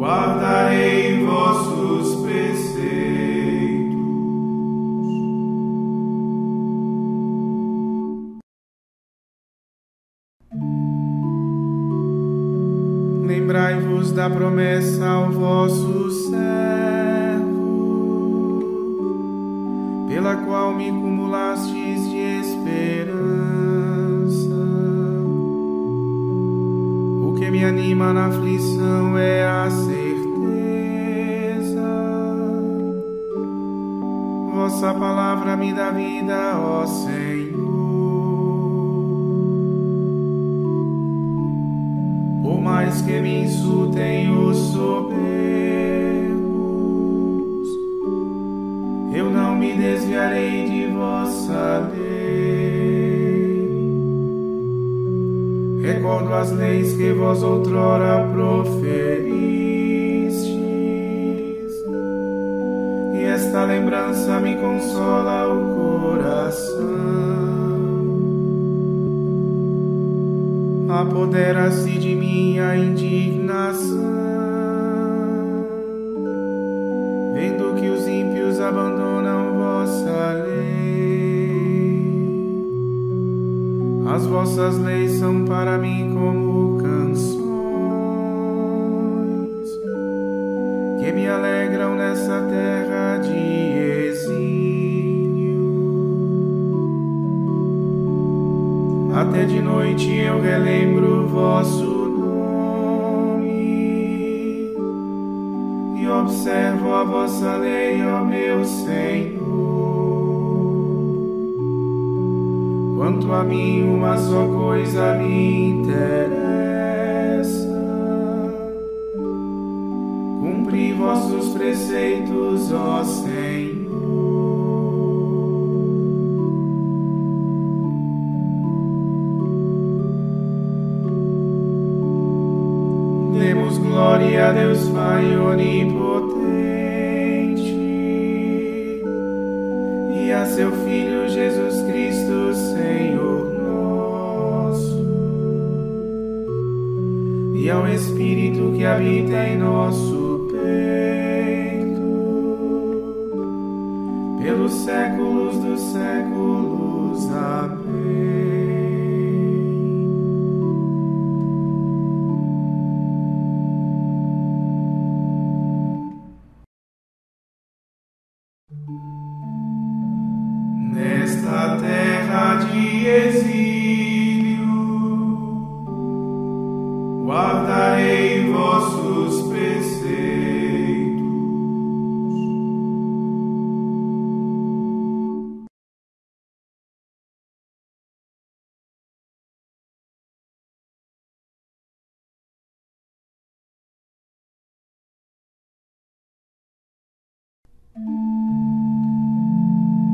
guardarei vossos preceitos. Lembrai-vos da promessa ao vosso servo me anima na aflição é a certeza. Vossa palavra me dá vida, ó Senhor. Por mais que me insultem os soberbos, eu não me desviarei de vossa lei. Recordo as leis que vós outrora proferistes, e esta lembrança me consola o coração. Apodera-se de minha indignação vendo que os ímpios abandonam vossa lei. As vossas leis são para mim como canções que me alegram nessa terra de exílio. Até de noite eu relembro vosso observo a vossa lei, ó meu Senhor. Quanto a mim, uma só coisa me interessa: cumprir vossos preceitos, ó Senhor. Demos glória a Deus Pai onipotente e a seu Filho Jesus Cristo, Senhor nosso, e ao Espírito que habita em nosso peito, pelos séculos dos séculos. Amém.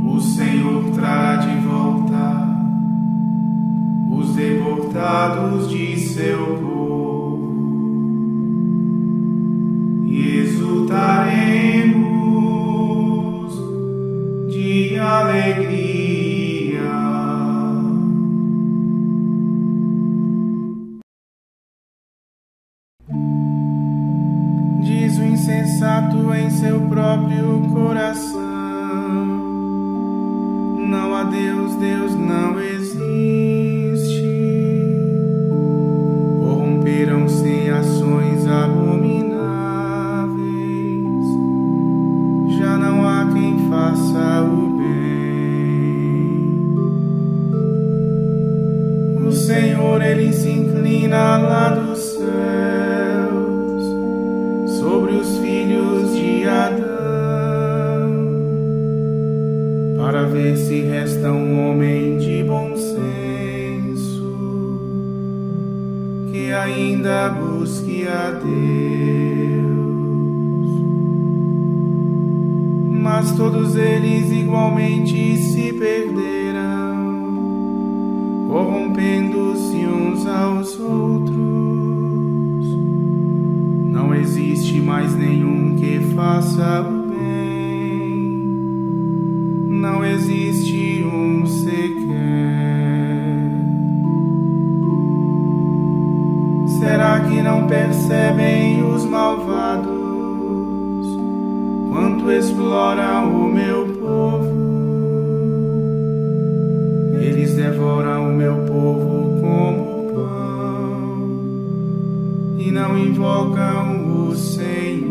O Senhor trará de volta os deportados de seu povo. Coração: Não há Deus, Deus não existe. Corromperam-se em ações abomináveis, já não há quem faça o bem. O Senhor, Ele se inclina lá dos céus resta um homem de bom senso que ainda busque a Deus. Mas todos eles igualmente se perderam, corrompendo-se uns aos outros. Não existe mais nenhum que faça Será que não percebem os malvados quanto exploram o meu povo? Eles devoram o meu povo como pão e não invocam o Senhor.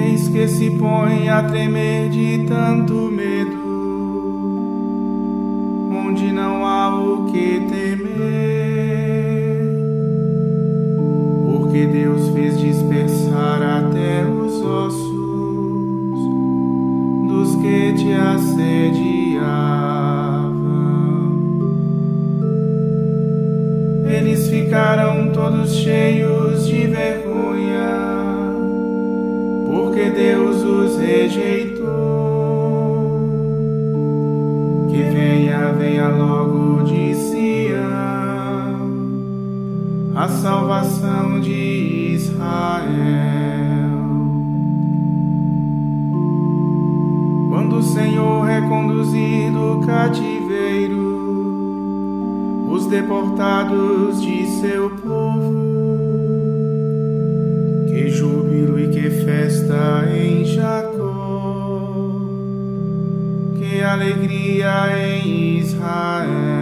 Eis que se põe a tremer de tanto que temer, porque Deus fez dispersar até os ossos dos que te assediavam. Eles ficaram todos cheios de vergonha, porque Deus os rejeitou. Salvação de Israel. Quando o Senhor reconduzir do cativeiro os deportados de seu povo, que júbilo e que festa em Jacó, que alegria em Israel.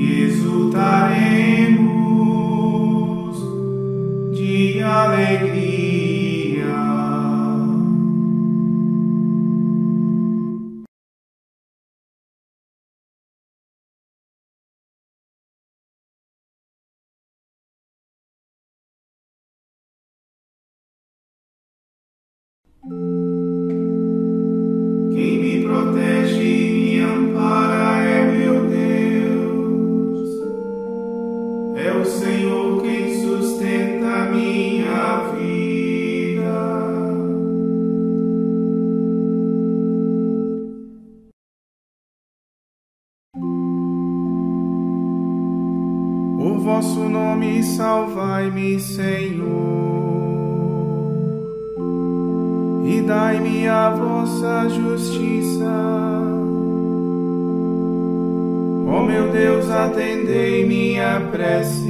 Exultaremos de alegria. Salvai-me, Senhor e dai-me a vossa justiça. Ó meu Deus, atendei minha prece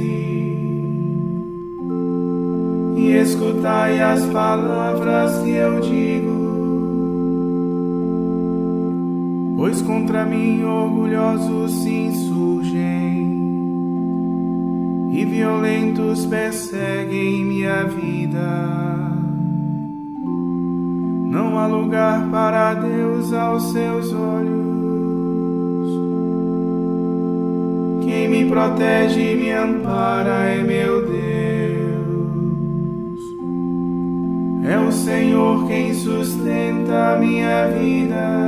e escutai as palavras que eu digo. pois contra mim orgulhosos se insurgem e violentos perseguem minha vida. Não há lugar para Deus aos seus olhos. Quem me protege e me ampara é meu Deus. É o Senhor quem sustenta a minha vida.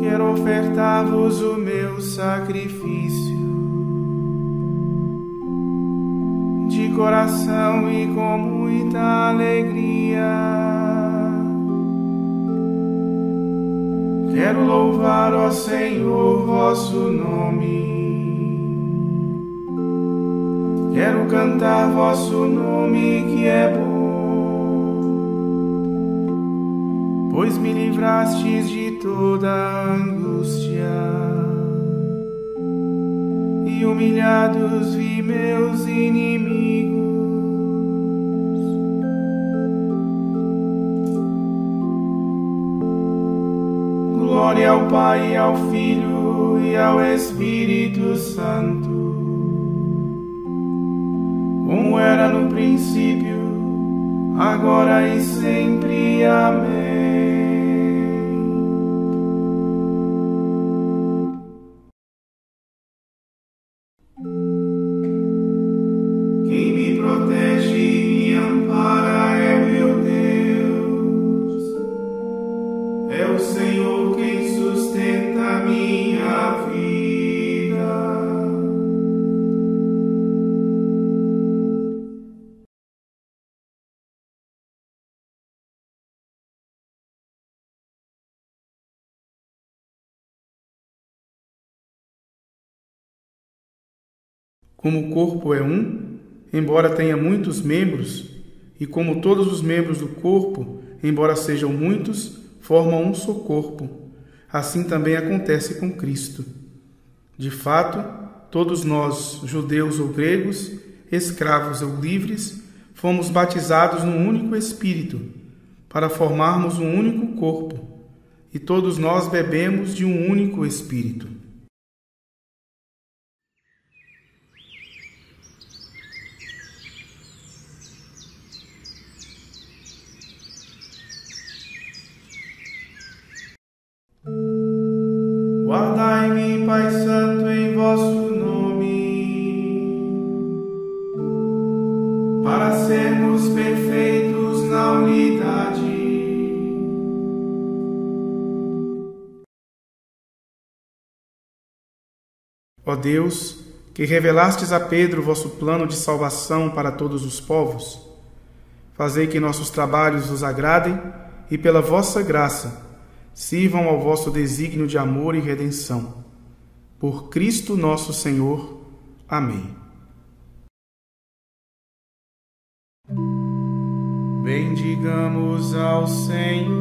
Quero ofertar-vos o meu sacrifício coração e com muita alegria. Quero louvar, ó Senhor, vosso nome. Quero cantar vosso nome que é bom, pois me livrastes de toda angústia humilhados vi meus inimigos. Glória ao Pai, ao Filho e ao Espírito Santo como era no princípio, agora e sempre. Amém. Como o corpo é um, embora tenha muitos membros, e como todos os membros do corpo, embora sejam muitos, formam um só corpo. Assim também acontece com Cristo. De fato, todos nós, judeus ou gregos, escravos ou livres, fomos batizados num único Espírito, para formarmos um único corpo, e todos nós bebemos de um único Espírito. Guardai-me, Pai Santo, em vosso nome, para sermos perfeitos na unidade. Ó Deus, que revelastes a Pedro vosso plano de salvação para todos os povos, fazei que nossos trabalhos vos agradem e, pela vossa graça, sirvam ao vosso desígnio de amor e redenção. Por Cristo nosso Senhor. Amém. Bendigamos ao Senhor.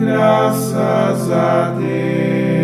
Graças a Deus.